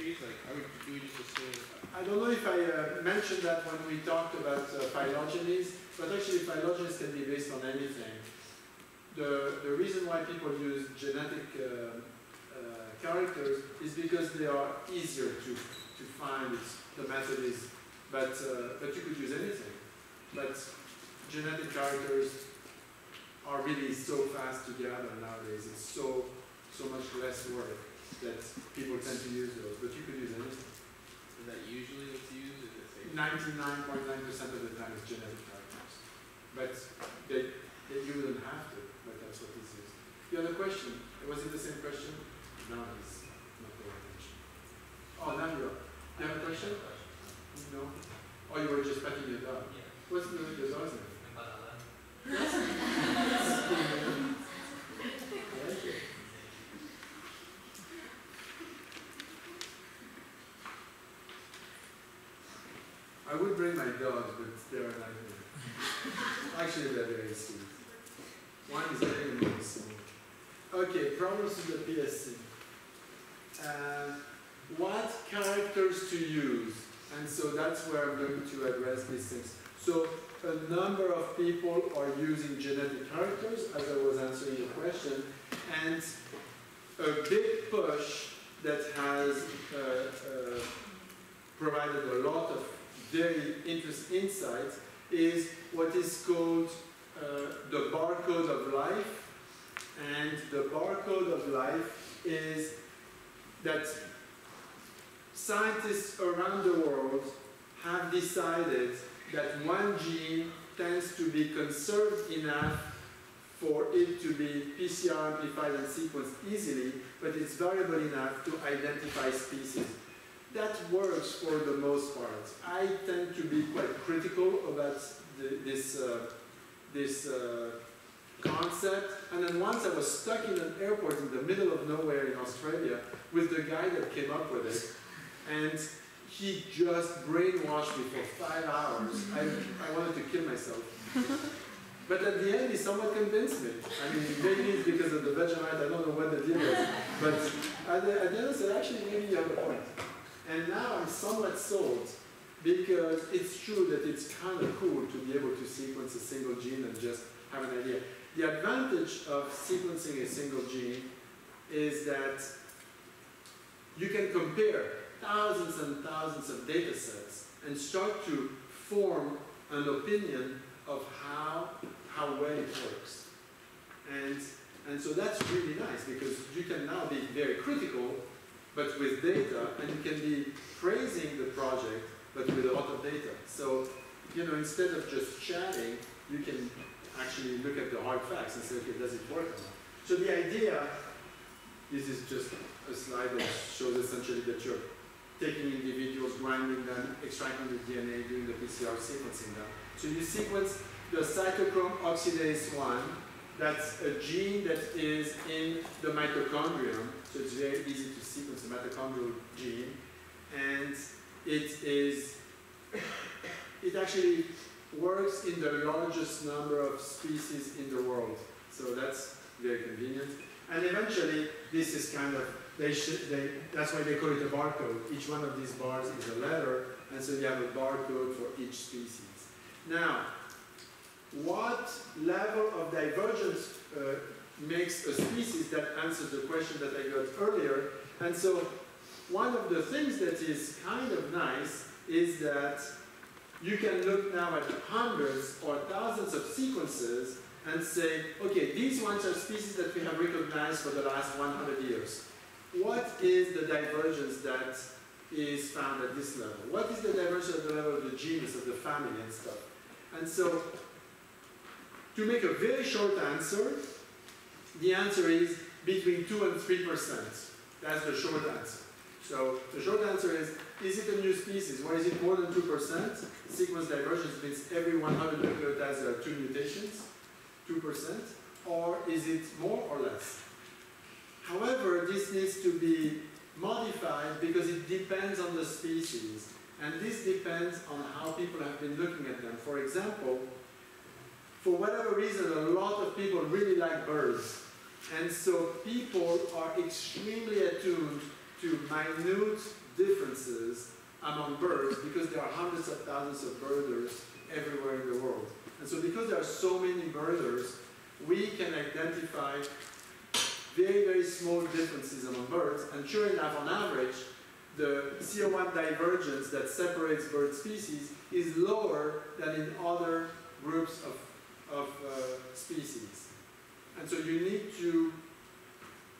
trees? Like, are we, do just assume? I don't know if I uh, mentioned that when we talked about uh, phylogenies, but actually phylogenies can be based on anything. The, the reason why people use genetic uh, uh, characters is because they are easier to, to find. The method is, but, uh, but you could use anything. But genetic characters are really so fast to gather nowadays. It's so, so much less work that people tend to use those, but you could use anything. Is that usually what's used? Is it safe? Ninety-nine point nine percent of the time it's genetic characters. But they, they, you wouldn't have to, but that's what this is. The other question, was it the same question? No, it's not the right question. Oh, now you're, up. you have a question? No? Oh, you were just petting your dog. Yeah. What's the, the dog's name? Empanada. I like it. I would bring my dogs, but they're not here. Actually, they're very sweet. One is very nice. Okay, problems with the PSC. Uh, what characters to use? And so that's where I'm going to address these things. So a number of people are using genetic characters, as I was answering your question, and a big push that has uh, uh, provided a lot of very interesting insight is what is called uh, the barcode of life. And the barcode of life is that scientists around the world have decided that one gene tends to be conserved enough for it to be PCR amplified and sequenced easily, but it's variable enough to identify species. That works for the most part. I tend to be quite critical about the, this, uh, this uh, concept. And then once I was stuck in an airport in the middle of nowhere in Australia with the guy that came up with it. And he just brainwashed me for five hours. I, I wanted to kill myself. But at the end, he somewhat convinced me. I mean, maybe it's because of the Vegemite, I don't know what the deal was. But at the, at the end, I said, actually, maybe you have a point. And now I'm somewhat sold because it's true that it's kind of cool to be able to sequence a single gene and just have an idea. The advantage of sequencing a single gene is that you can compare thousands and thousands of data sets and start to form an opinion of how, how well it works. And, and so that's really nice because you can now be very critical, but with data, and you can be praising the project, but with a lot of data. So, you know, instead of just chatting, you can actually look at the hard facts and say, okay, does it work or not? So the idea, this is just a slide that shows essentially that you're taking individuals, grinding them, extracting the DNA, doing the PCR, sequencing them. So you sequence the cytochrome oxidase 1, that's a gene that is in the mitochondrium, so it's very easy to sequence the mitochondrial gene, and it is, it actually works in the largest number of species in the world, so that's very convenient. And eventually, this is kind of, they should, they, that's why they call it a barcode. Each one of these bars is a letter, and so you have a barcode for each species. Now, what level of divergence uh, makes a species that answers the question that I got earlier? And so, one of the things that is kind of nice is that you can look now at hundreds or thousands of sequences and say, okay, these ones are species that we have recognized for the last 100 years. What is the divergence that is found at this level? What is the divergence at the level of the genus, of the family and stuff? And so, to make a very short answer, the answer is between 2 and 3%. That's the short answer. So, the short answer is, is it a new species? Or is it more than 2%? Sequence divergence means every 100 nucleotides there uh, are two mutations. 2%, or is it more or less? However, this needs to be modified because it depends on the species, and this depends on how people have been looking at them. For example, for whatever reason, a lot of people really like birds, and so people are extremely attuned to minute differences among birds because there are hundreds of thousands of birders everywhere in the world. And so because there are so many birders, we can identify very, very small differences among birds. And sure enough, on average, the CO1 divergence that separates bird species is lower than in other groups of, of uh, species. And so you need to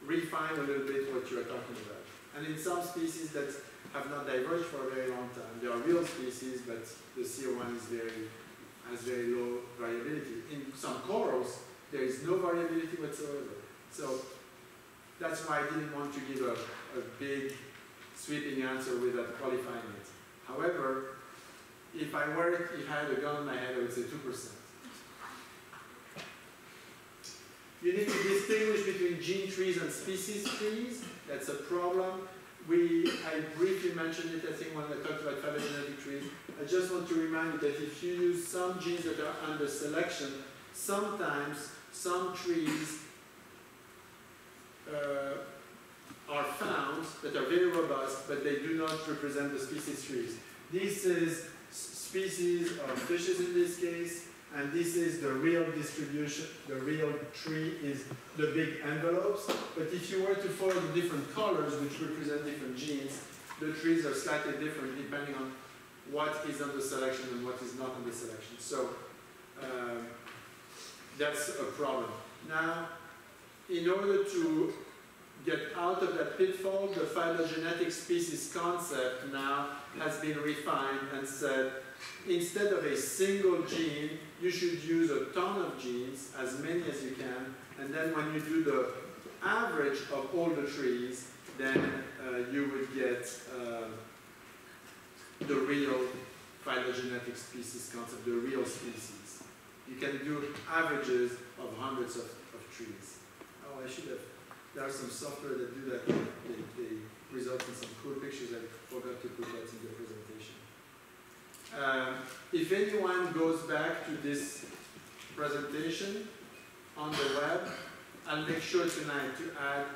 refine a little bit what you're talking about. And in some species that have not diverged for a very long time, there are real species, but the CO1 is very, has very low variability. In some corals, there is no variability whatsoever. So that's why I didn't want to give a, a big sweeping answer without qualifying it. However, if I were, if I had a gun in my head, I would say 2%. You need to distinguish between gene trees and species trees. That's a problem. We, I briefly mentioned it, I think, when I talked about phylogenetic trees. I just want to remind you that if you use some genes that are under selection, sometimes some trees uh, are found that are very robust, but they do not represent the species trees. This is species of fishes in this case, and this is the real distribution, the real tree is the big envelopes. But if you were to follow the different colors, which represent different genes, the trees are slightly different depending on what is under selection and what is not under selection. So um, that's a problem. Now, in order to get out of that pitfall, the phylogenetic species concept now has been refined and said, instead of a single gene, you should use a ton of genes, as many as you can, and then when you do the average of all the trees, then uh, you would get uh, the real phylogenetic species concept, the real species. You can do averages of hundreds of, of trees. Oh, I should have, there are some software that do that, they, they result in some cool pictures, I forgot to put that in the presentation. Um, if anyone goes back to this presentation on the web, I'll make sure tonight to add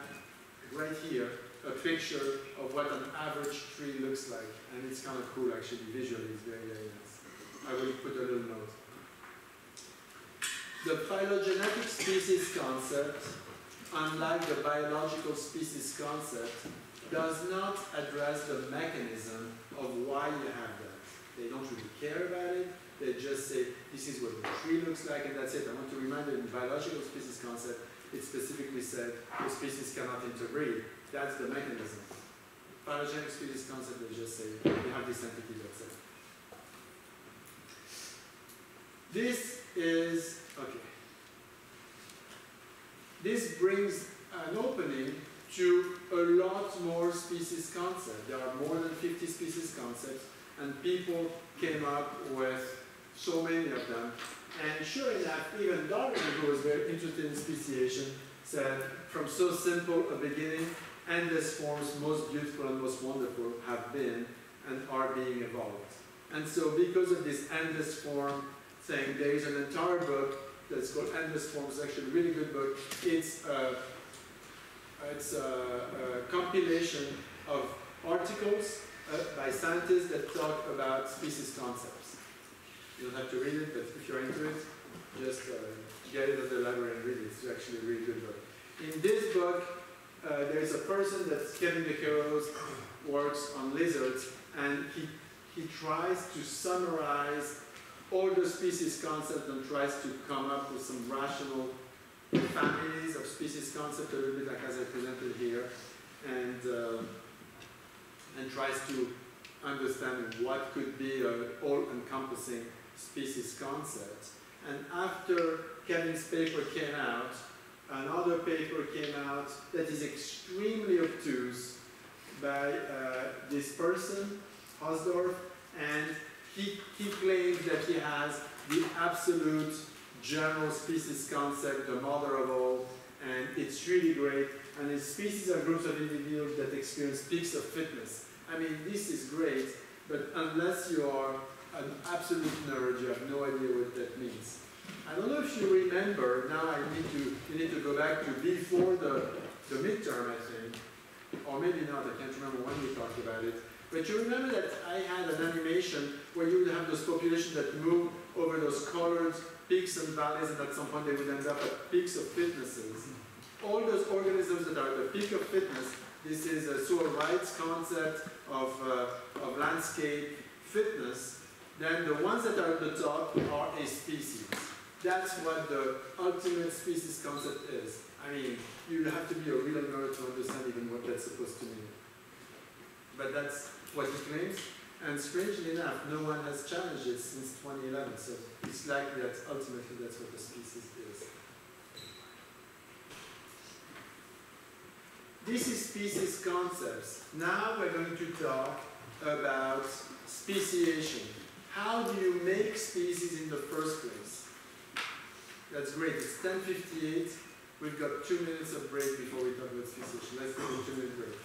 right here a picture of what an average tree looks like. And it's kind of cool actually, visually it's very, very nice. I will put a little note. The phylogenetic species concept, unlike the biological species concept, does not address the mechanism of why you have that. They don't really care about it. They just say, this is what the tree looks like, and that's it. I want to remind you, in biological species concept, it specifically said the species cannot interbreed. That's the mechanism. Phylogenetic species concept, they just say, we have this entity, that's it. This is, okay. This brings an opening to a lot more species concept. There are more than 50 species concepts, and people came up with so many of them. And sure enough, even Darwin, who was very interested in speciation, said, from so simple a beginning, endless forms, most beautiful and most wonderful, have been and are being evolved. And so because of this endless form thing, there is an entire book that's called Endless Forms, it's actually a really good book. It's a, it's a, a compilation of articles uh, by scientists that talk about species concepts. You don't have to read it, but if you're into it, just uh, get it at the library and read it. It's actually a really good book. In this book, uh, there's a person that's Kevin de Queiroz works on lizards, and he, he tries to summarize all the species concept and tries to come up with some rational families of species concept, a little bit like as I presented here, and, uh, and tries to understand what could be an all-encompassing species concept. And after Kevin's paper came out, another paper came out that is extremely obtuse by uh, this person, Hausdorf, and he, he claims that he has the absolute general species concept, the mother of all, and it's really great. And his species are groups of individuals that experience peaks of fitness. I mean, this is great, but unless you are an absolute nerd, you have no idea what that means. I don't know if you remember, now I need to, you need to go back to before the, the midterm, I think. or maybe not, I can't remember when we talked about it. But you remember that I had an animation where you would have those populations that move over those colored peaks and valleys, and at some point they would end up at peaks of fitnesses. All those organisms that are at the peak of fitness, this is a Sewell Wright's concept of, uh, of landscape fitness, then the ones that are at the top are a species. That's what the ultimate species concept is. I mean, you have to be a real nerd to understand even what that's supposed to mean. But that's what he claims, and strangely enough, no one has challenged it since 2011, so it's likely that ultimately that's what the species is. This is species concepts. Now we're going to talk about speciation. How do you make species in the first place? That's great. It's 10.58. We've got two minutes of break before we talk about speciation. Let's take a two-minute break.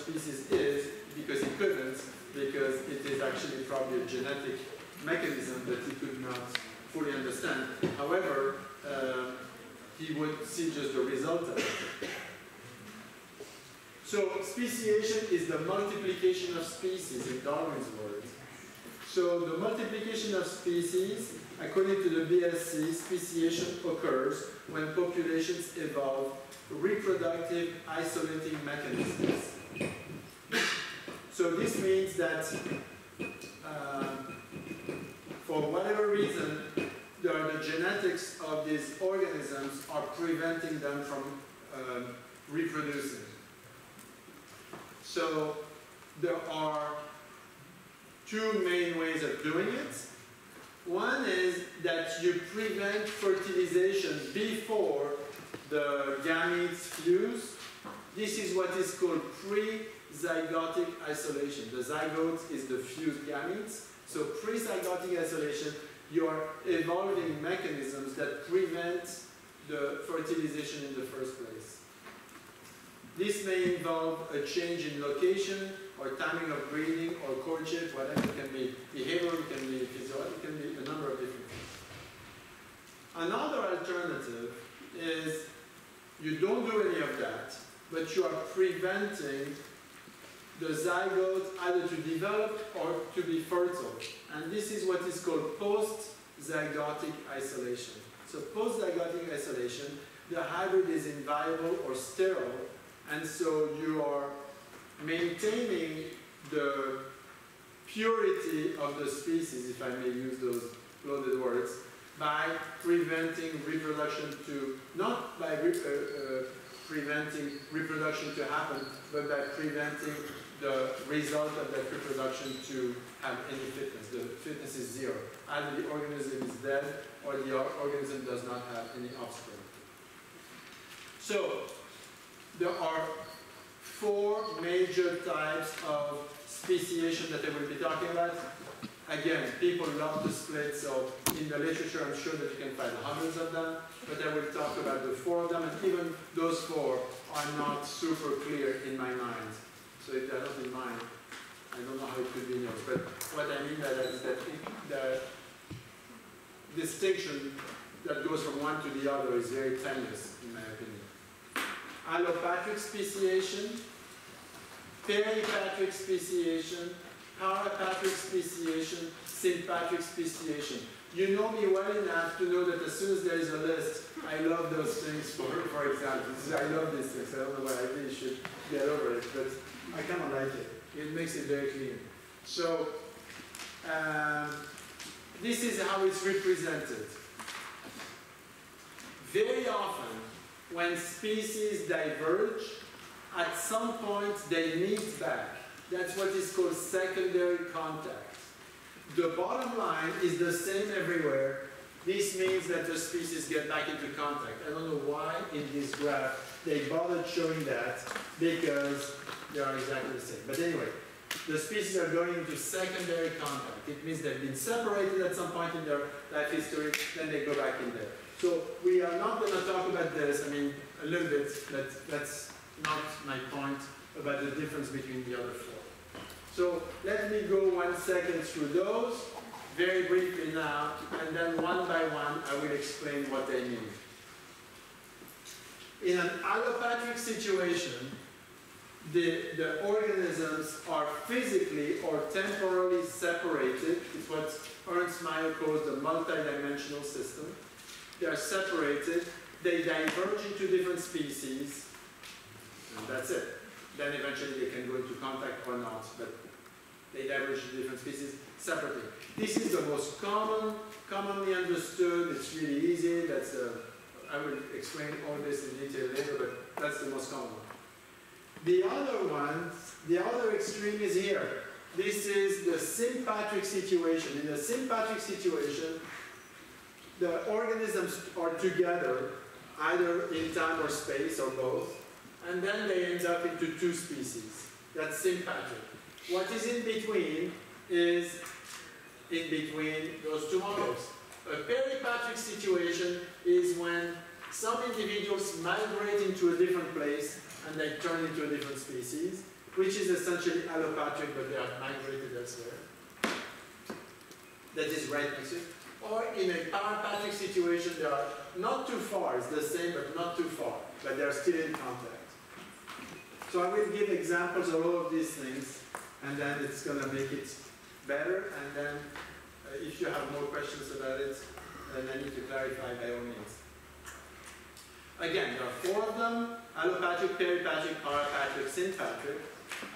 Species is because he couldn't, because it is actually probably a genetic mechanism that he could not fully understand. However, uh, he would see just the result of it. So speciation is the multiplication of species in Darwin's words. So the multiplication of species, according to the BSC, speciation occurs when populations evolve reproductive isolating mechanisms. So this means that um, for whatever reason, the, the genetics of these organisms are preventing them from um, reproducing. So there are two main ways of doing it. One is that you prevent fertilization before the gametes fuse. This is what is called pre-zygotic isolation. The zygote is the fused gametes. So pre-zygotic isolation, you are evolving mechanisms that prevent the fertilization in the first place. This may involve a change in location or timing of breeding or courtship, whatever it can be behavioral, it can be physiological, it can be a number of different things. Another alternative is you don't do any of that, but you are preventing the zygote either to develop or to be fertile. And this is what is called post-zygotic isolation. So post-zygotic isolation, the hybrid is inviable or sterile, and so you are maintaining the purity of the species, if I may use those loaded words, by preventing reproduction to, not by uh, uh, preventing reproduction to happen, but by preventing the result of that reproduction to have any fitness. The fitness is zero. Either the organism is dead or the organism does not have any offspring. So, there are four major types of speciation that I will be talking about. Again, people love to split, so in the literature I'm sure that you can find hundreds of them, but I will talk about the four of them, and even those four are not super clear in my mind. So if they're not in mine, I don't know how it could be in yours, but what I mean by that is that the distinction that goes from one to the other is very tenuous, in my opinion. Allopatric speciation, peripatric speciation, parapatric speciation, sympatric speciation. You know me well enough to know that as soon as there is a list, I love those things for, for example. I love these things. I don't know why I really should get over it, but I kind of like it. It makes it very clean. So, um, this is how it's represented. Very often, when species diverge, at some point they meet back. That's what is called secondary contact. The bottom line is the same everywhere. This means that the species get back into contact. I don't know why in this graph they bothered showing that because they are exactly the same. But anyway, the species are going into secondary contact. It means they've been separated at some point in their life history, then they go back in there. So we are not going to talk about this, I mean, a little bit, but that's not my point about the difference between the other four. So let me go one second through those, very briefly now, and then one by one I will explain what they mean. In an allopatric situation, the, the organisms are physically or temporally separated. It's what Ernst Mayr calls the multidimensional system. They are separated, they diverge into different species, and that's it. Then eventually they can go into contact or not, but they diverge into different species separately. This is the most common, commonly understood, it's really easy, that's a, I will explain all this in detail later, but that's the most common one. The other one, the other extreme is here. This is the sympatric situation. In the sympatric situation, the organisms are together, either in time or space or both, and then they end up into two species. That's sympatric. What is in between is in between those two models. A peripatric situation is when some individuals migrate into a different place and they turn into a different species, which is essentially allopatric, but they have migrated elsewhere. That is right next to it. Or in a parapatric situation, they are not too far, it's the same, but not too far, but they're still in contact. So I will give examples of all of these things, and then it's going to make it better, and then uh, if you have more questions about it, then I need to clarify by all means. Again, there are four of them, allopatric, peripatric, parapatric, sympatric.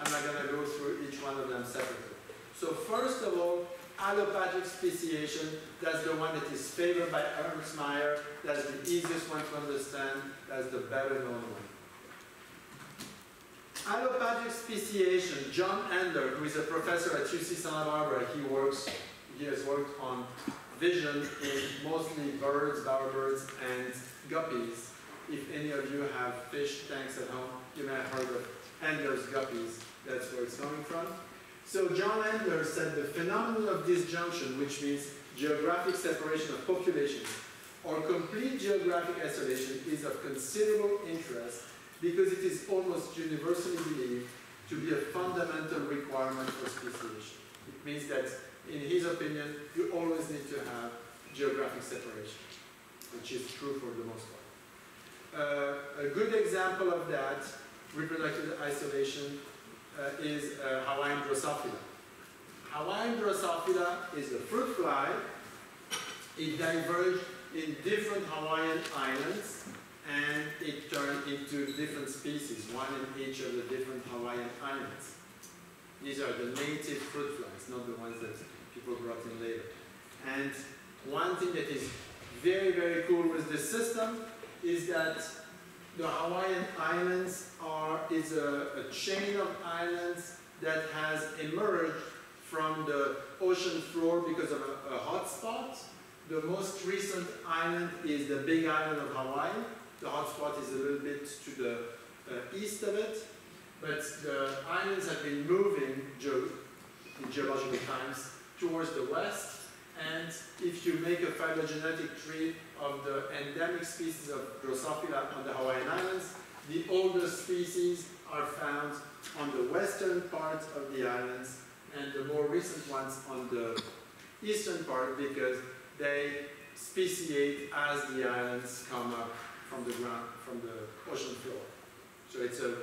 I'm not going to go through each one of them separately. So first of all, allopatric speciation, that's the one that is favored by Ernst Mayr, that's the easiest one to understand, that's the better known one. Allopatric speciation, John Endler, who is a professor at UC Santa Barbara, he works, he has worked on vision in mostly birds, bowerbirds, and guppies. If any of you have fish tanks at home, you may have heard of Endler's guppies. That's where it's coming from. So John Endler said the phenomenon of disjunction, which means geographic separation of populations, or complete geographic isolation, is of considerable interest because it is almost universally believed to be a fundamental requirement for speciation. It means that, in his opinion, you always need to have geographic separation, which is true for the most part. Uh, a good example of that, reproductive isolation, uh, is uh, Hawaiian Drosophila. Hawaiian Drosophila is a fruit fly. It diverged in different Hawaiian islands and it turned into different species, one in each of the different Hawaiian islands. These are the native fruit flies, not the ones that people brought in later. And one thing that is very, very cool with this system is that the Hawaiian Islands are, is a, a chain of islands that has emerged from the ocean floor because of a, a hot spot. The most recent island is the big island of Hawaii. The hot spot is a little bit to the uh, east of it, but the islands have been moving ge in geological times towards the west. And if you make a phylogenetic tree of the endemic species of Drosophila on the Hawaiian Islands, the oldest species are found on the western part of the islands and the more recent ones on the eastern part because they speciate as the islands come up from the ground, from the ocean floor. So it's a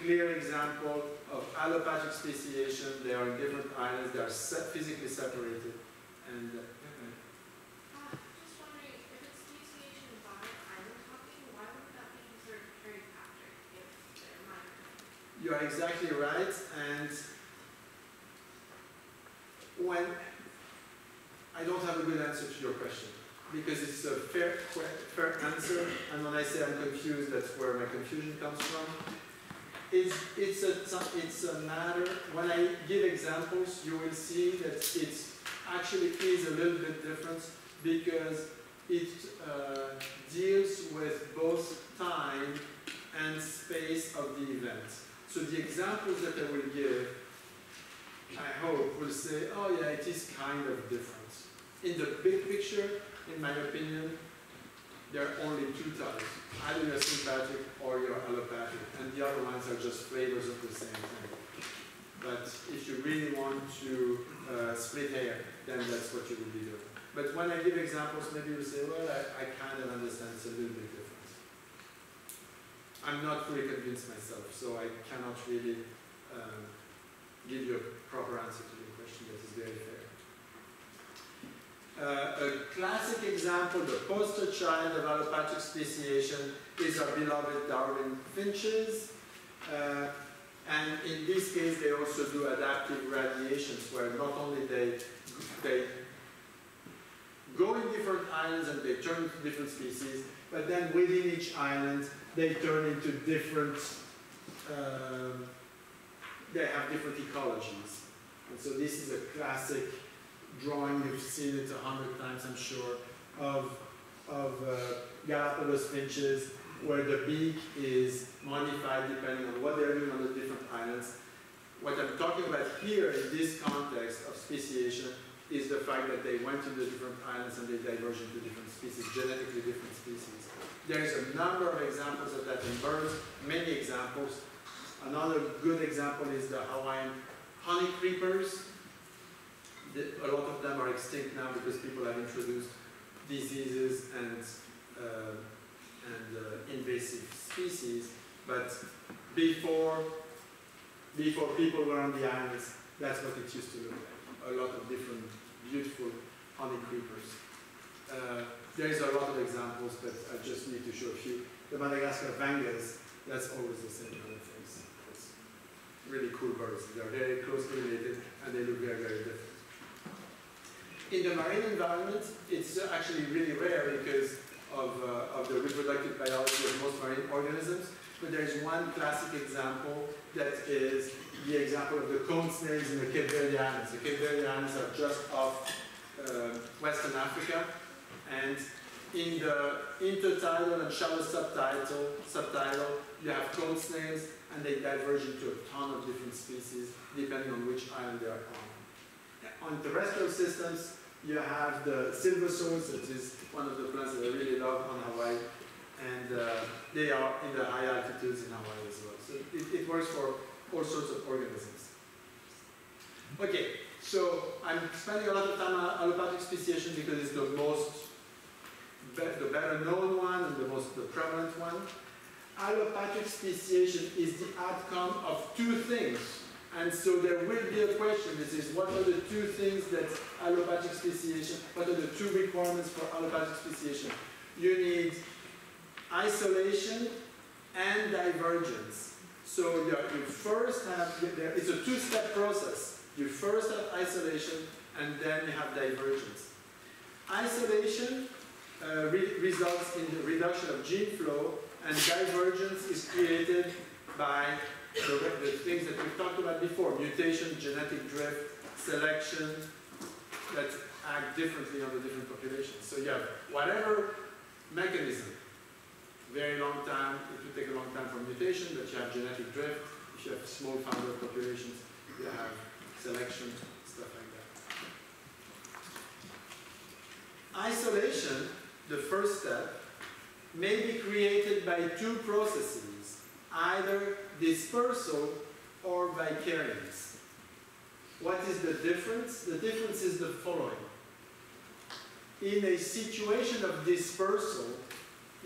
clear example of allopatric speciation. They are in different islands, they are se physically separated. And uh, Uh, just wondering, if it's speciation by island hopping, why would that be considered peripatric if they're minor? You are exactly right, and when I don't have a good answer to your question because it's a fair fair answer, and when I say I'm confused, that's where my confusion comes from. It's it's a it's a matter. When I give examples, you will see that it's actually is a little bit different because it uh, deals with both time and space of the event. So the examples that I will give, I hope, will say, oh yeah, it is kind of different. In the big picture, in my opinion, there are only two types. Either you're sympatric or you're allopatric, and the other ones are just flavors of the same thing. But if you really want to uh, split hair, then that's what you will be doing. But when I give examples, maybe you say, well, I, I kind of understand it's a little bit different. I'm not fully convinced myself, so I cannot really um, give you a proper answer to your question that is very fair. Uh, a classic example, the poster child of allopatric speciation is our beloved Darwin finches. Uh, and in this case, they also do adaptive radiations, where not only they, they go in different islands and they turn into different species, but then within each island, they turn into different, um, they have different ecologies. And so this is a classic drawing, you've seen it a hundred times, I'm sure, of, of uh, Galapagos finches, where the beak is modified depending on what they're doing on the different islands. What I'm talking about here in this context of speciation is the fact that they went to the different islands and they diverged into different species, genetically different species. There's a number of examples of that in birds, many examples. Another good example is the Hawaiian honey creepers. A lot of them are extinct now because people have introduced diseases and, uh, and uh, invasive species. But before, before people were on the islands, that's what it used to look like. A lot of different beautiful honey creepers. Uh, there is a lot of examples, but I just need to show a few. The Madagascar vangas, that's always the same kind of things. It's really cool birds. They're very closely related and they look very, very different. In the marine environment, it's actually really rare because of, uh, of the reproductive biology of most marine organisms. But there's one classic example that is the example of the cone snails in the Cape Verde Islands. The Cape Verde Islands are just off uh, Western Africa. And in the intertidal and shallow subtidal, subtidal, you have cone snails and they diverge into a ton of different species depending on which island they are on. On terrestrial systems, you have the silver swords, that is one of the plants that I really love on Hawaii, and uh, they are in the high altitudes in Hawaii as well. So it, it works for all sorts of organisms. Okay, so I'm spending a lot of time on allopatric speciation because it's the most, be- the better known one and the most the prevalent one. Allopatric speciation is the outcome of two things. And so there will be a question, this is what are the two things that allopatric speciation, what are the two requirements for allopatric speciation? You need isolation and divergence. So you, you first have, it's a two-step process. You first have isolation and then you have divergence. Isolation uh, re- results in the reduction of gene flow and divergence is created by the, the things that we've talked about before, mutation, genetic drift, selection, that act differently on the different populations. So you have whatever mechanism, very long time, it will take a long time for mutation, but you have genetic drift, if you have small founder populations, you have selection, stuff like that. Isolation, the first step, may be created by two processes, either dispersal or vicariance. What is the difference? The difference is the following. In a situation of dispersal,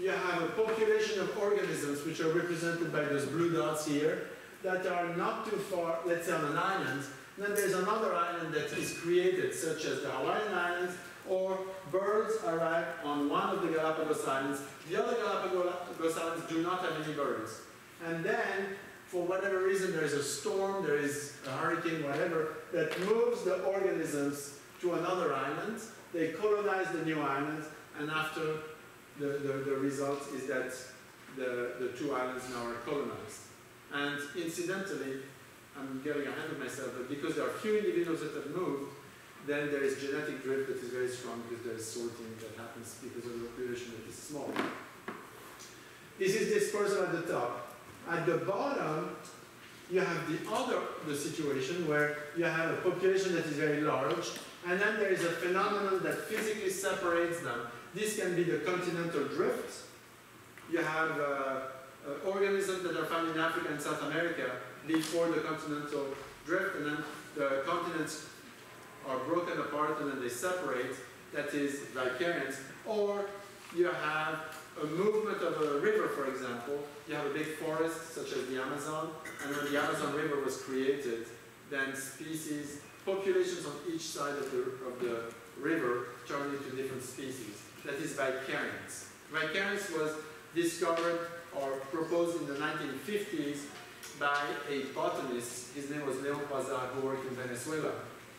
you have a population of organisms which are represented by those blue dots here that are not too far, let's say on an island. Then there's another island that is created, such as the Hawaiian Islands, or birds arrive on one of the Galapagos Islands. The other Galapagos Islands do not have any birds. And then, for whatever reason, there is a storm, there is a hurricane, whatever, that moves the organisms to another island. They colonize the new island, and after the, the, the result is that the, the two islands now are colonized. And incidentally, I'm getting ahead of myself, but because there are few individuals that have moved, then there is genetic drift that is very strong because there is sorting that happens because of the population that is small. This is dispersal at the top. At the bottom, you have the other the situation where you have a population that is very large, and then there is a phenomenon that physically separates them. This can be the continental drift. You have uh, uh, organisms that are found in Africa and South America before the continental drift, and then the continents are broken apart and then they separate. That is vicariance. Or you have a movement of a river, for example. You have a big forest, such as the Amazon, and when the Amazon River was created, then species, populations on each side of the, of the river turned into different species. That is vicariance. Vicariance was discovered or proposed in the 1950s by a botanist. His name was Leon Croizat, who worked in Venezuela.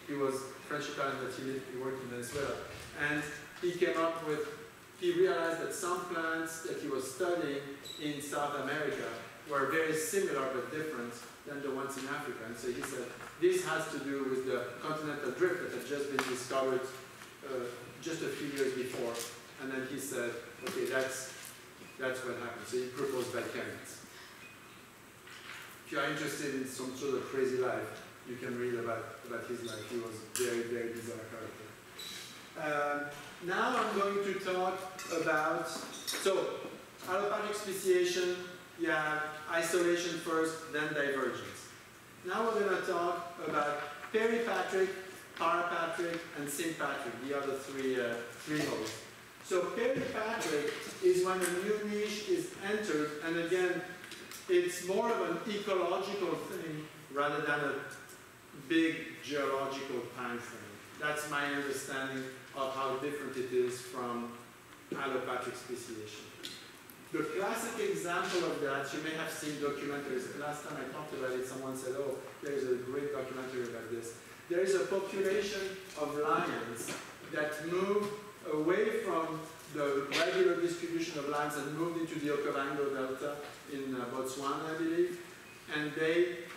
He was French Italian, but he, he worked in Venezuela. And he came up with, he realized that some plants that he was studying in South America were very similar but different than the ones in Africa. And so he said, this has to do with the continental drift that had just been discovered uh, just a few years before. And then he said, okay, that's, that's what happened. So he proposed vicariance. If you are interested in some sort of crazy life, you can read about, about his life. He was very, very bizarre character. Um, now I'm going to talk about, so allopatric speciation, you have isolation first, then divergence. Now we're going to talk about peripatric, parapatric, and sympatric, the other three, uh, three modes. So peripatric is when a new niche is entered, and again, it's more of an ecological thing rather than a big geological time frame. That's my understanding of how different it is from allopatric speciation. The classic example of that, you may have seen documentaries. Last time I talked about it, someone said, oh, there's a great documentary about this. There is a population of lions that move away from the regular distribution of lions and moved into the Okavango Delta in uh, Botswana, I believe. And they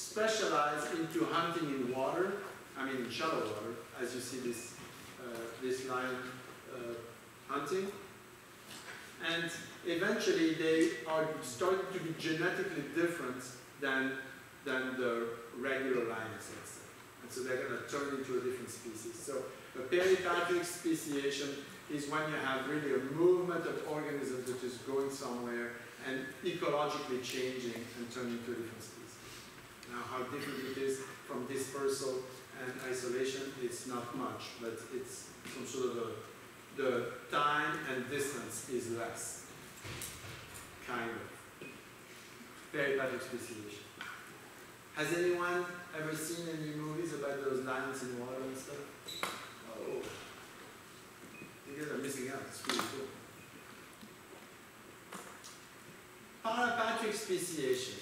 specialize into hunting in water, I mean in shallow water, as you see this, uh, this lion uh, hunting. And eventually they are starting to be genetically different than, than the regular lions, let's say. And so they're going to turn into a different species. So a peripatric speciation is when you have really a movement of organisms that is going somewhere and ecologically changing and turning into a different species. Now, how different it is from dispersal and isolation, it's not much, but it's some sort of a, the time and distance is less, kind of. Peripatric speciation. Has anyone ever seen any movies about those lions in water and stuff? Oh. You guys are missing out, it's pretty cool. Parapatric speciation.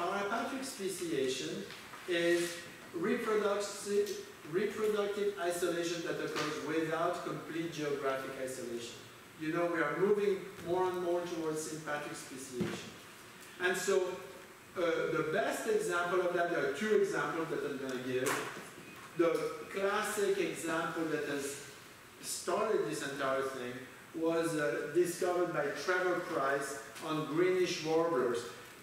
Parapatric speciation is reproductive, reproductive isolation that occurs without complete geographic isolation. You know, we are moving more and more towards sympatric speciation. And so, uh, the best example of that, there are two examples that I'm going to give. The classic example that has started this entire thing was uh, discovered by Trevor Price on greenish warblers.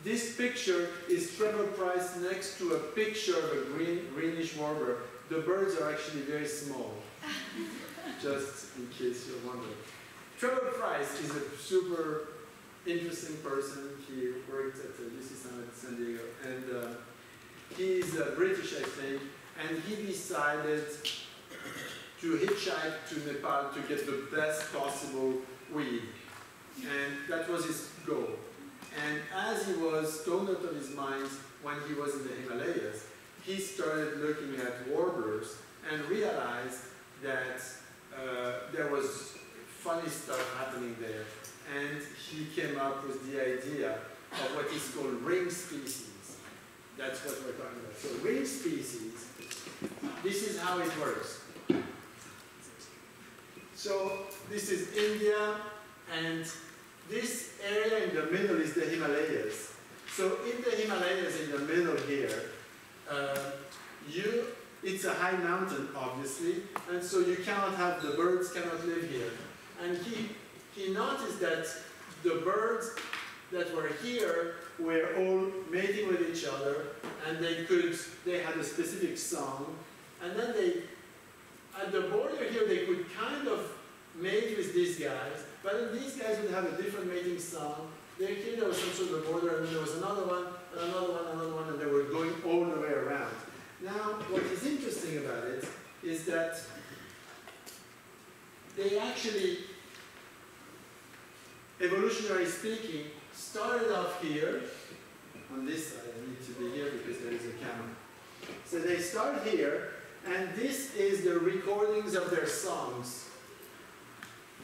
This picture is Trevor Price next to a picture of a green, greenish warbler. The birds are actually very small, just in case you're wondering. Trevor Price is a super interesting person. He worked at the UC Summit San Diego, and uh, he's uh, British, I think, and he decided to hitchhike to Nepal to get the best possible weed. And that was his goal. And as he was stoned out of his mind when he was in the Himalayas, he started looking at warblers and realized that uh, there was funny stuff happening there. And he came up with the idea of what is called ring species. That's what we're talking about. So ring species, this is how it works. So this is India, and this area in the middle is the Himalayas. So in the Himalayas, in the middle here, uh, you it's a high mountain, obviously, and so you cannot have the birds cannot live here. And he he noticed that the birds that were here were all mating with each other, and they could they had a specific song, and then they at the border here, they could kind of mate with these guys, but then these guys would have a different mating song. There, here there was some sort of a border, and there was another one, and another one, another one, and they were going all the way around. Now, what is interesting about it is that they actually, evolutionary speaking, started off here. On this side, I need to be here because there is a camera. So they start here, and this is the recordings of their songs.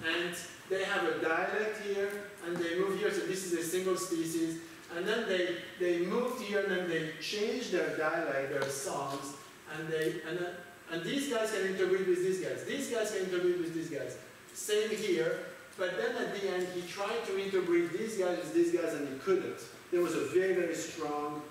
And they have a dialect here, and they move here, so this is a single species. And then they, they moved here, and then they changed their dialect, their songs, and they and, then, and these guys can interbreed with these guys. These guys can interbreed with these guys. Same here, but then at the end he tried to interbreed these guys with these guys, and he couldn't. There was a very very strong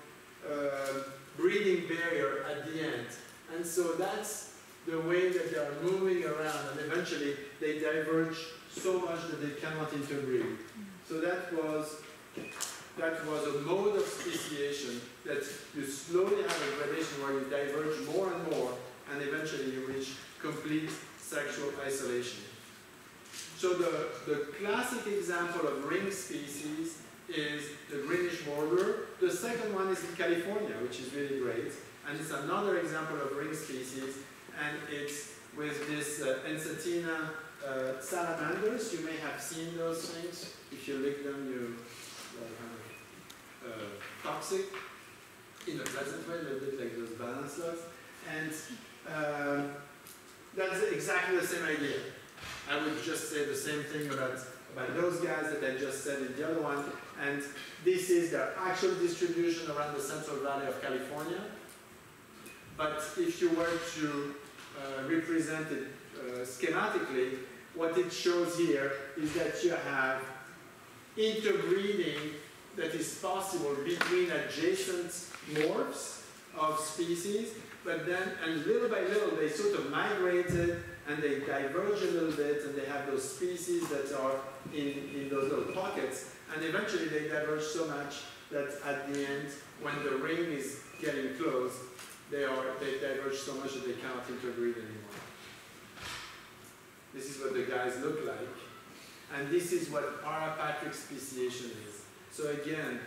uh, breeding barrier at the end. And so that's the way that they are moving around, and eventually they diverge so much that they cannot interbreed. So that was that was a mode of speciation that you slowly have a gradation where you diverge more and more, and eventually you reach complete sexual isolation. So the, the classic example of ring species is the greenish warbler. The second one is in California, which is really great. And it's another example of ring species, and it's with this uh, Ensatina uh, salamanders. You may have seen those things. If you lick them, you are kind of uh, toxic in a pleasant way, a little bit like those banana slugs. And um, that's exactly the same idea. I would just say the same thing about, about those guys that I just said in the other one. And this is their actual distribution around the Central Valley of California. But if you were to uh, represent it uh, schematically, what it shows here is that you have interbreeding that is possible between adjacent morphs of species, but then, and little by little, they sort of migrated and they diverge a little bit and they have those species that are in, in those little pockets. And eventually they diverge so much that at the end, when the ring is getting close, they are, they diverge so much that they cannot interbreed anymore. This is what the guys look like. And this is what parapatric speciation is. So again,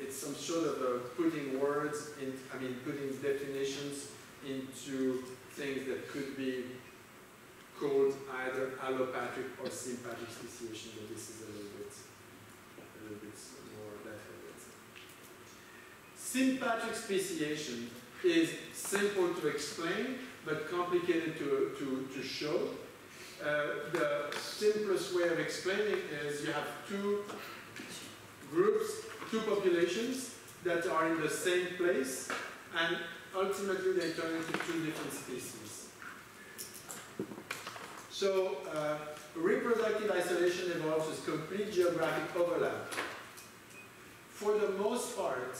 it's some sort of a putting words in, I mean, putting definitions into things that could be called either allopatric or sympatric speciation, but this is a little bit, a little bit more it. Sympatric speciation is simple to explain, but complicated to, to, to show. Uh, the simplest way of explaining is you have two groups, two populations that are in the same place, and ultimately they turn into two different species. So, uh, reproductive isolation involves with complete geographic overlap. For the most part,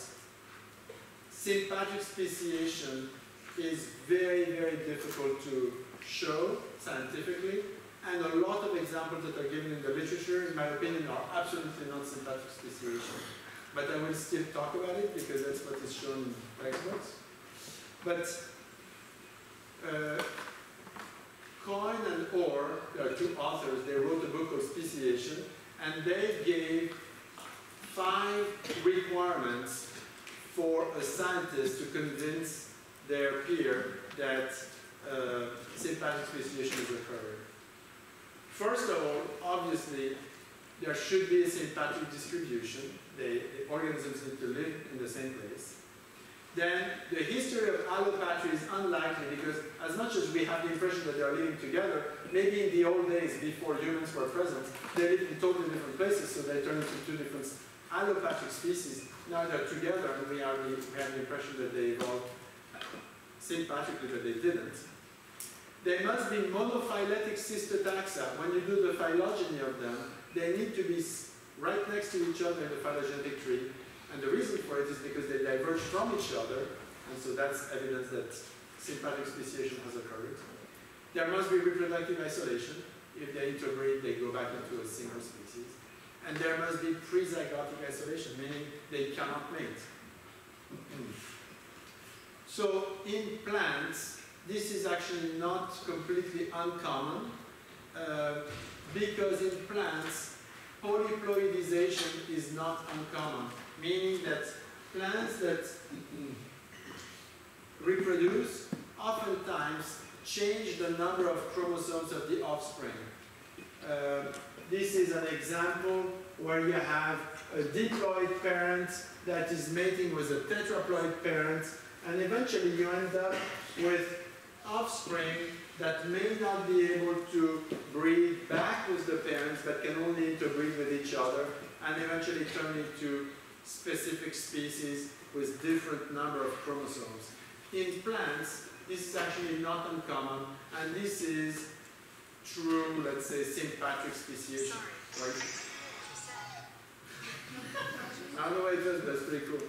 sympatric speciation is very, very difficult to show scientifically, and a lot of examples that are given in the literature, in my opinion, are absolutely not sympatric speciation. But I will still talk about it because that's what is shown in textbooks. But uh, Coyne and Orr, there are two authors, they wrote a book called Speciation, and they gave five requirements for a scientist to convince their peer that uh, sympatric speciation is occurring. First of all, obviously, there should be a sympatric distribution. The organisms need to live in the same place. Then the history of allopatry is unlikely because as much as we have the impression that they are living together, maybe in the old days before humans were present, they lived in totally different places, so they turned into two different allopatric species. Now they're together and we, are we have the impression that they evolved sympatrically, but they didn't. They must be monophyletic sister taxa. When you do the phylogeny of them, they need to be right next to each other in the phylogenetic tree. And the reason for it is because they diverge from each other, and so that's evidence that sympatric speciation has occurred. There must be reproductive isolation. If they interbreed, they go back into a single species. And there must be prezygotic isolation, meaning they cannot mate. So in plants, this is actually not completely uncommon uh, because in plants, polyploidization is not uncommon, meaning that plants that reproduce oftentimes change the number of chromosomes of the offspring. Uh, this is an example where you have a diploid parent that is mating with a tetraploid parent, and eventually you end up with offspring that may not be able to breed back with the parents, but can only interbreed with each other, and eventually turn into specific species with different number of chromosomes. In plants, this is actually not uncommon, and this is true, let's say, sympatric speciation. Right? I don't know what it does, but it's pretty cool.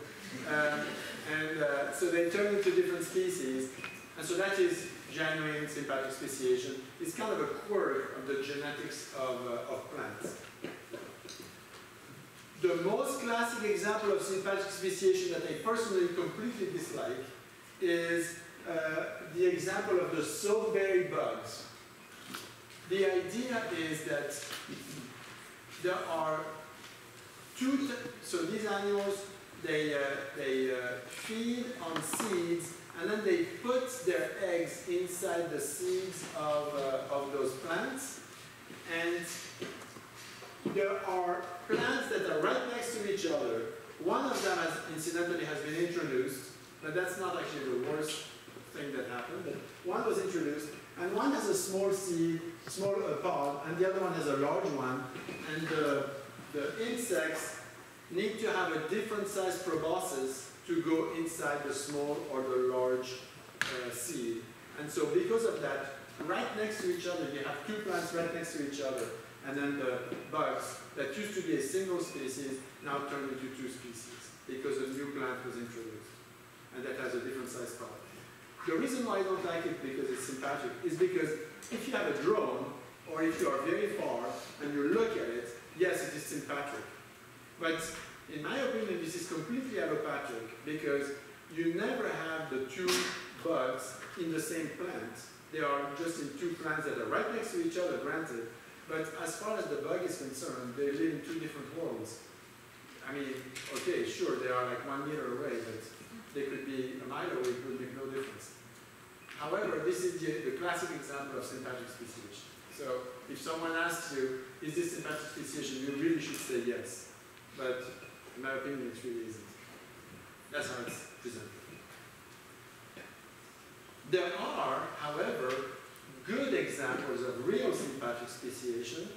Um, and uh, so they turn into different species, and so that is genuine sympatric speciation. It's kind of a quirk of the genetics of, uh, of plants. The most classic example of sympatric speciation that I personally completely dislike is uh, the example of the soapberry bugs. The idea is that there are two, so these animals, they, uh, they uh, feed on seeds and then they put their eggs inside the seeds of, uh, of those plants. And there are plants that are right next to each other. One of them, has, incidentally, has been introduced, but that's not actually the worst thing that happened. But one was introduced, and one has a small seed, small uh, pod, and the other one has a large one. And the, the insects need to have a different size proboscis to go inside the small or the large uh, seed. And so because of that, right next to each other, you have two plants right next to each other. And then the bugs that used to be a single species now turn into two species because a new plant was introduced. And that has a different size pod. The reason why I don't like it because it's sympatric is because if you have a drone or if you are very far and you look at it, yes, it is sympatric. But in my opinion, this is completely allopatric because you never have the two bugs in the same plant. They are just in two plants that are right next to each other, granted. But as far as the bug is concerned, they live in two different worlds. I mean, okay, sure, they are like one meter away, but they could be a mile away, it would make no difference. However, this is the, the classic example of sympatric speciation. So if someone asks you, is this sympatric speciation, you really should say yes. But in my opinion, it really isn't. That's how it's presented. There are, however, good examples of real sympatric speciation.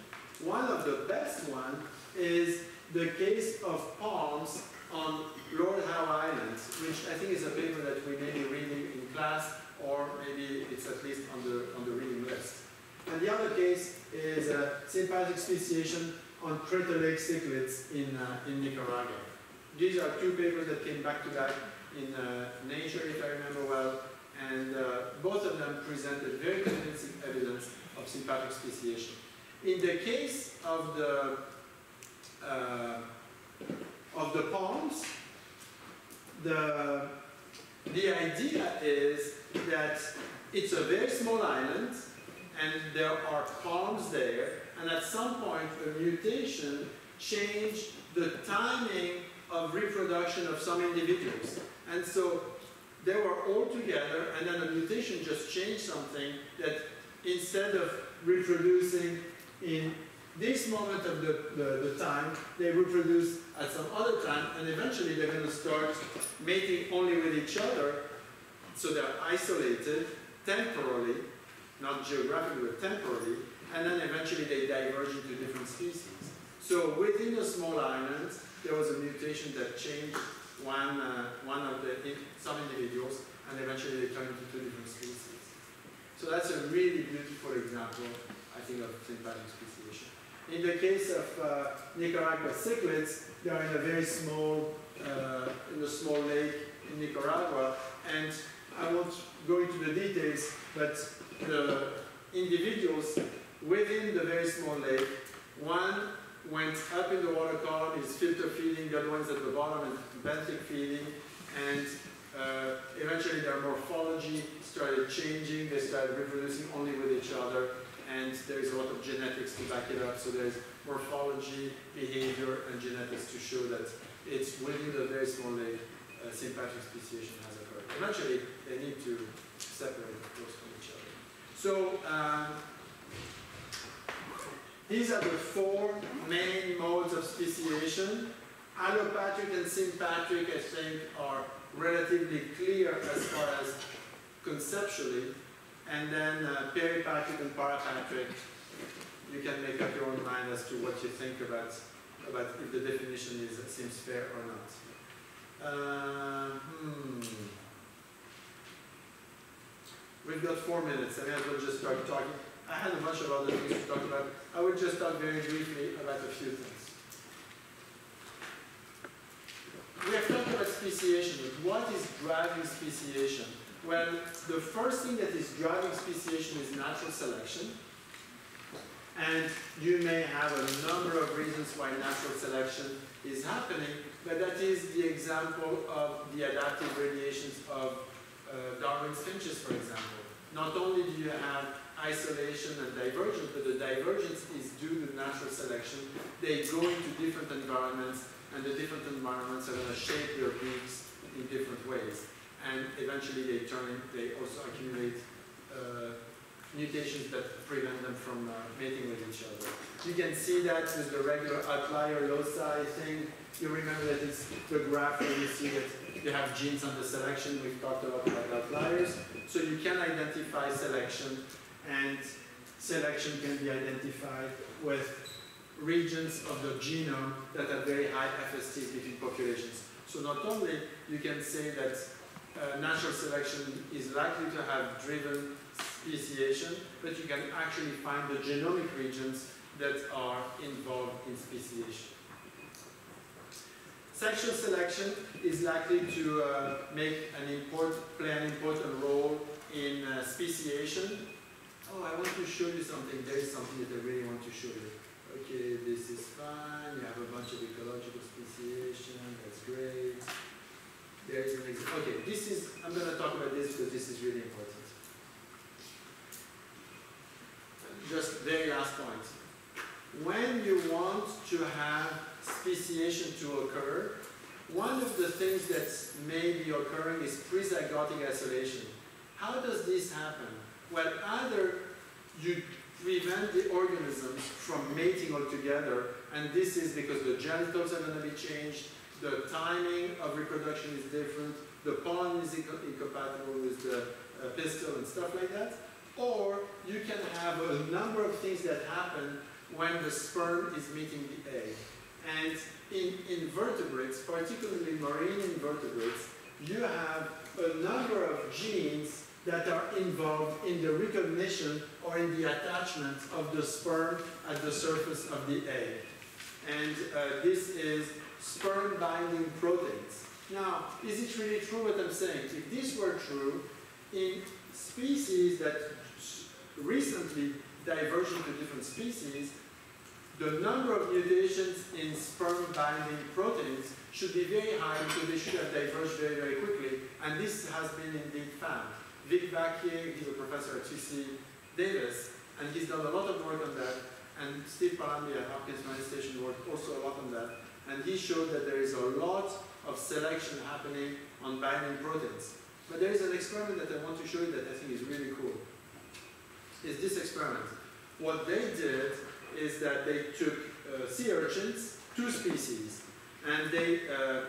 One of the best one is the case of palms on Lord Howe Island, which I think is a paper that we may be reading in class, or maybe it's at least on the, on the reading list. And the other case is uh, sympatric speciation on Crater Lake cichlids in, uh, in Nicaragua. These are two papers that came back to back in uh, Nature, if I remember well, and uh, both of them presented very convincing evidence of sympatric speciation. In the case of the uh, of the palms, the the idea is that it's a very small island, and there are palms there, and at some point a mutation changed the timing of reproduction of some individuals. And so they were all together, and then a mutation just changed something that instead of reproducing in this moment of the, the, the time, they reproduce at some other time, and eventually they're going to start mating only with each other, so they're isolated temporally, not geographically, but temporally, and then eventually they diverge into different species. So within a small island, there was a mutation that changed one, uh, one of the, some individuals, and eventually they turned into two different species. So that's a really beautiful example, I think, of sympatric speciation. In the case of uh, Nicaragua cichlids, they are in a very small, uh, in a small lake in Nicaragua, and I won't go into the details, but the individuals within the very small lake, one went up in the water column, is filter feeding, the other one's at the bottom and benthic feeding, and uh, eventually their morphology started changing, they started reproducing only with each other, and there's a lot of genetics to back it up, so there's morphology, behavior, and genetics to show that it's within the very small lake, uh, sympatric speciation has occurred. Eventually, they need to separate, those from each other. So, um, these are the four main modes of speciation. Allopatric and sympatric, I think, are relatively clear as far as conceptually. And then uh, peripatric and parapatric, you can make up your own mind as to what you think about, about if the definition is, seems fair or not. Uh, hmm. We've got four minutes. I may as well just start talking. I had a bunch of other things to talk about. I would just talk very briefly about a few things. We have talked about speciation, what is driving speciation? Well, the first thing that is driving speciation is natural selection. And you may have a number of reasons why natural selection is happening, but that is the example of the adaptive radiations of uh, Darwin's finches, for example. Not only do you have isolation and divergence, but the divergence is due to natural selection. They go into different environments, and the different environments are going to shape their beaks in different ways. And eventually they turn, they also accumulate uh, mutations that prevent them from uh, mating with each other. You can see that with the regular outlier loci thing. You remember that it's the graph where you see that you have genes under selection. We've talked a lot about outliers. So you can identify selection and selection can be identified with regions of the genome that have very high FSTs between populations. So not only you can say that uh, natural selection is likely to have driven speciation, but you can actually find the genomic regions that are involved in speciation. Sexual selection is likely to uh, make an import, play an important role in uh, speciation. Oh, I want to show you something. There is something that I really want to show you. Okay, this is fine. You have a bunch of ecological speciation. That's great. There is an example. Okay, this is, I'm going to talk about this because this is really important. Just very last point. When you want to have speciation to occur, one of the things that may be occurring is prezygotic isolation. How does this happen? Well, either you prevent the organisms from mating altogether, and this is because the genitals are going to be changed, the timing of reproduction is different, the pollen is inco- incompatible with the uh, pistil and stuff like that, or you can have a number of things that happen when the sperm is meeting the egg. And in invertebrates, particularly marine invertebrates, you have a number of genes that are involved in the recognition or in the attachment of the sperm at the surface of the egg. And uh, this is sperm binding proteins. Now, is it really true what I'm saying? If this were true, in species that recently diverged into different species, the number of mutations in sperm binding proteins should be very high because they should have diverged very, very quickly, and this has been indeed found. Vic Vacquier, he's a professor at UC Davis, and he's done a lot of work on that, and Steve Palumbi at Hopkins United Station worked also a lot on that, and he showed that there is a lot of selection happening on binding proteins. But there is an experiment that I want to show you that I think is really cool. Is this experiment. What they did is that they took uh, sea urchins, two species, and they uh,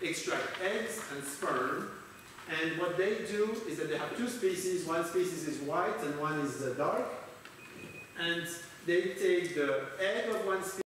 extract eggs and sperm. And what they do is that they have two species. One species is white and one is uh, dark. And they take the egg of one species